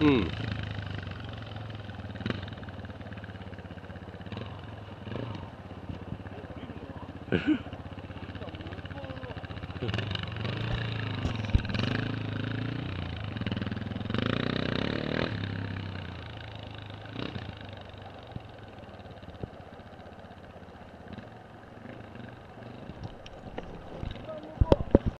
うん。